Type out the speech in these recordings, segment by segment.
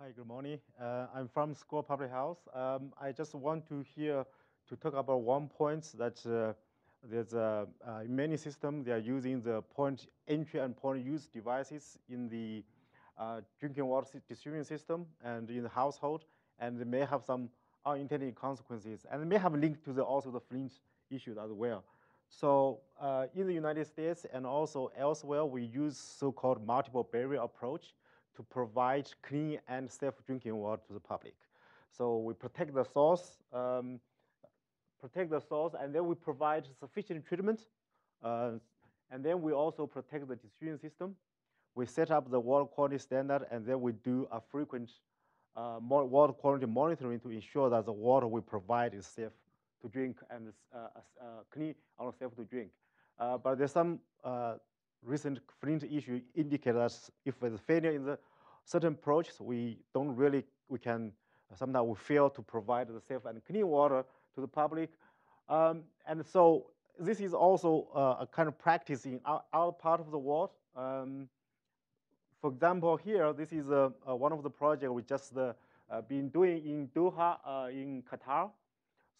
Hi, good morning. Uh, I'm from School Public Health. Um, I just want to hear to talk about one point that uh, there's uh, in many systems they are using the point entry and point use devices in the uh, drinking water distribution system and in the household, and they may have some unintended consequences, and they may have linked to the, also the Flint issues as well. So uh, in the United States and also elsewhere, we use so-called multiple barrier approach to provide clean and safe drinking water to the public. So we protect the source, um, protect the source, and then we provide sufficient treatment. Uh, and then we also protect the distribution system. We set up the water quality standard, and then we do a frequent uh, water quality monitoring to ensure that the water we provide is safe to drink and uh, uh clean and safe to drink. Uh, but there's some uh, recent Flint issue indicate that if there's failure in the certain projects, we don't really, we can, sometimes we fail to provide the safe and clean water to the public. Um, and so this is also uh, a kind of practice in our, our part of the world. Um, for example, here, this is uh, uh, one of the projects we just uh, uh, been doing in Doha, uh, in Qatar.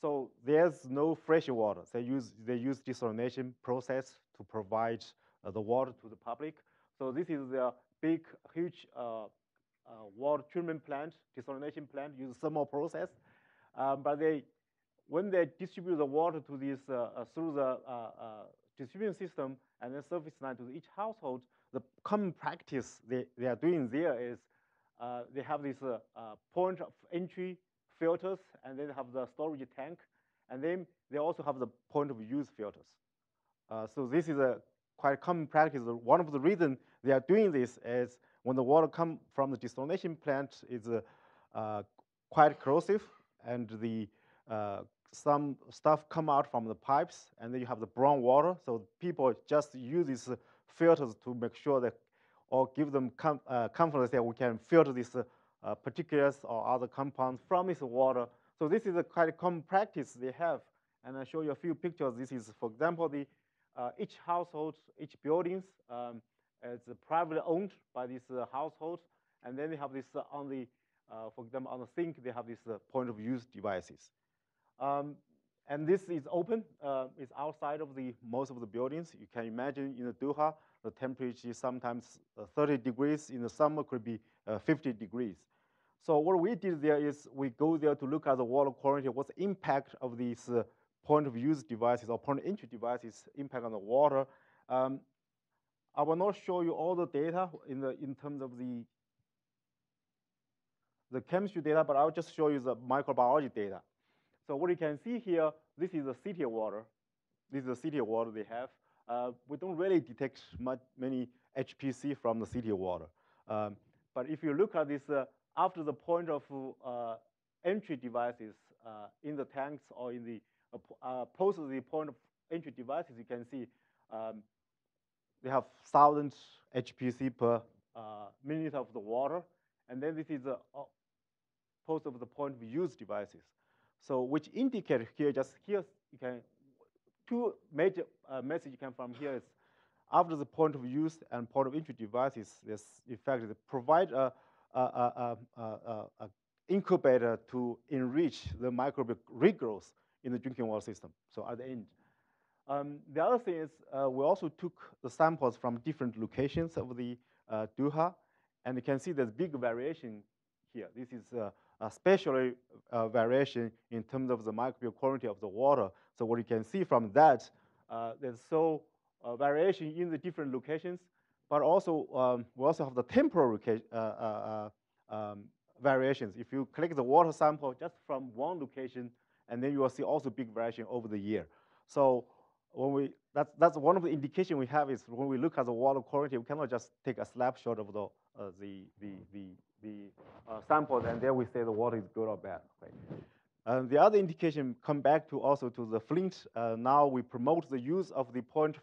So there's no fresh water. They use, they use desalination process to provide uh, the water to the public. So this is a big, huge uh, uh, water treatment plant, desalination plant, use thermal process. Um, but they, when they distribute the water to this through the distribution system and then service line to each household, the common practice they, they are doing there is uh, they have this uh, uh, point of entry filters, and then have the storage tank, and then they also have the point of use filters. so this is a quite common practice. One of the reasons they are doing this is when the water come from the desalination plant is uh, quite corrosive, and the uh, some stuff come out from the pipes, and then you have the brown water. So people just use these filters to make sure that, or give them com uh, confidence that we can filter these uh, particulars or other compounds from this water. So this is a quite common practice they have. And I'll show you a few pictures. This is, for example, the each household, each buildings um, is privately owned by these uh, households. And then they have this uh, on the, uh, for example, on the sink, they have this uh, point of use devices. Um, and this is open. Uh, it's outside of the most of the buildings. You can imagine in the Doha, the temperature is sometimes 30 degrees. In the summer, could be 50 degrees. So what we did there is we go there to look at the water quality, what's the impact of these point of use devices or point of entry devices impact on the water. Um, I will not show you all the data in, the, in terms of the, the chemistry data, but I'll just show you the microbiology data. So what you can see here, this is the city water. This is the city water they have. Uh, we don't really detect much, many HPC from the city water. Um, but if you look at this, uh, after the point of uh, entry devices uh, in the tanks or in the uh, post of the point of entry devices, you can see um, they have thousands HPC per uh, minute of the water. And then this is the uh, post of the point of use devices. So which indicate here, just here, you can, two major uh, message you can from here is after the point of use and point of entry devices, this effect provide a, a, a, a, incubator to enrich the microbial regrowth in the drinking water system. So at the end. Um, the other thing is uh, we also took the samples from different locations of the uh, Doha, and you can see there's big variation here. This is uh, especially uh, variation in terms of the microbial quality of the water. So what you can see from that, uh, there's so uh, variation in the different locations, but also um, we also have the temporal um, variations. If you collect the water sample just from one location, and then you will see also big variation over the year. So when we, that's, that's one of the indication we have is when we look at the water quality, we cannot just take a snapshot of the, uh, the, the, the, the uh, samples and then we say the water is good or bad. And the other indication come back to also to the Flint. Uh, now we promote the use of the point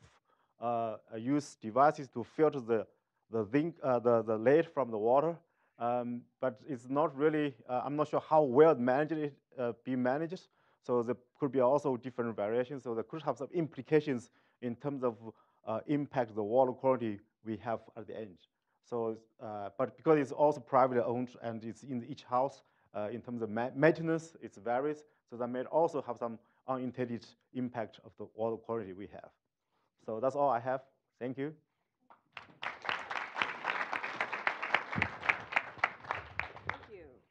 uh, use devices to filter the, the, zinc, uh, the, the lead from the water. Um, but it's not really, uh, I'm not sure how well managed it uh, be managed. So there could be also different variations. So there could have some implications in terms of uh, impact the water quality we have at the end. So, uh, but because it's also privately owned and it's in each house, uh, in terms of ma maintenance, it varies. So that may also have some unintended impact of the water quality we have. So that's all I have. Thank you.